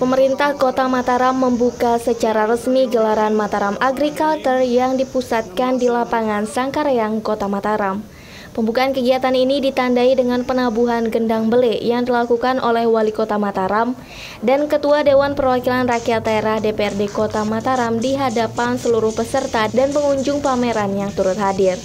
Pemerintah Kota Mataram membuka secara resmi gelaran Mataram Agriculture yang dipusatkan di lapangan Sangkareang, Kota Mataram. Pembukaan kegiatan ini ditandai dengan penabuhan gendang bele yang dilakukan oleh Wali Kota Mataram dan Ketua Dewan Perwakilan Rakyat Daerah DPRD Kota Mataram di hadapan seluruh peserta dan pengunjung pameran yang turut hadir.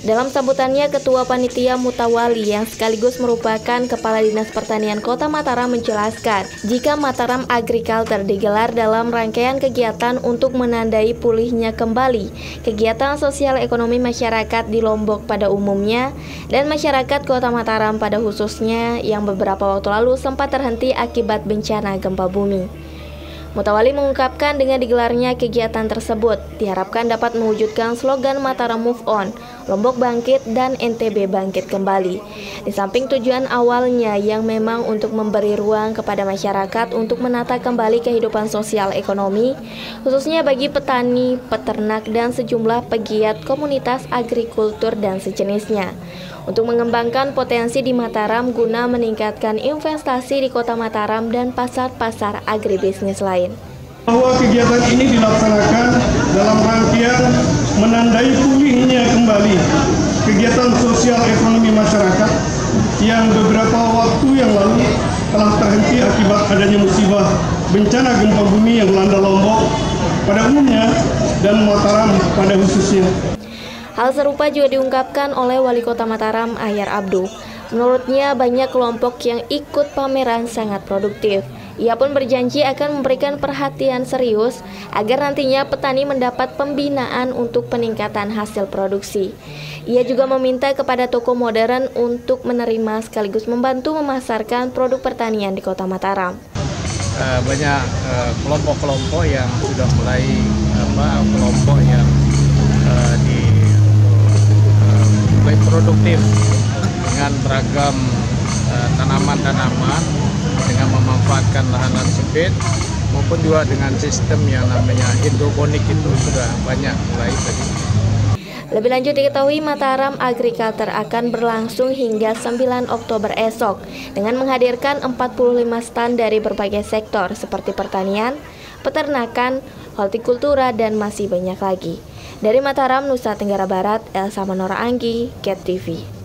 Dalam sambutannya, Ketua Panitia Mutawali yang sekaligus merupakan Kepala Dinas Pertanian Kota Mataram menjelaskan, jika Mataram Agriculture digelar dalam rangkaian kegiatan untuk menandai pulihnya kembali kegiatan sosial ekonomi masyarakat di Lombok pada umumnya dan masyarakat Kota Mataram pada khususnya yang beberapa waktu lalu sempat terhenti akibat bencana gempa bumi. Mutawali mengungkapkan dengan digelarnya kegiatan tersebut diharapkan dapat mewujudkan slogan Mataram Move On, Lombok Bangkit dan NTB Bangkit Kembali. Di samping tujuan awalnya yang memang untuk memberi ruang kepada masyarakat untuk menata kembali kehidupan sosial ekonomi, khususnya bagi petani, peternak, dan sejumlah pegiat komunitas agrikultur dan sejenisnya untuk mengembangkan potensi di Mataram guna meningkatkan investasi di kota Mataram dan pasar-pasar agribisnis lain. Bahwa kegiatan ini dilaksanakan dalam rangkaian menandai pulihnya kembali kegiatan sosial ekonomi masyarakat yang beberapa waktu yang lalu telah terhenti akibat adanya musibah bencana gempa bumi yang melanda Lombok pada umumnya dan Mataram pada khususnya. Hal serupa juga diungkapkan oleh Wali Kota Mataram, Ayar Abdu. Menurutnya, banyak kelompok yang ikut pameran sangat produktif. Ia pun berjanji akan memberikan perhatian serius agar nantinya petani mendapat pembinaan untuk peningkatan hasil produksi. Ia juga meminta kepada toko modern untuk menerima sekaligus membantu memasarkan produk pertanian di Kota Mataram. Eh, banyak eh, kelompok-kelompok yang sudah mulai apa kelompok yang uh, di produktif dengan beragam eh, tanaman-tanaman dengan memanfaatkan lahan-lahan sempit maupun juga dengan sistem yang namanya hidroponik itu sudah banyak mulai tadi. Lebih lanjut diketahui Mataram Agriculture akan berlangsung hingga 9 Oktober esok dengan menghadirkan 45 stand dari berbagai sektor seperti pertanian, peternakan, hortikultura, dan masih banyak lagi. Dari Mataram, Nusa Tenggara Barat, Elsa Menora Anggi, Cat TV.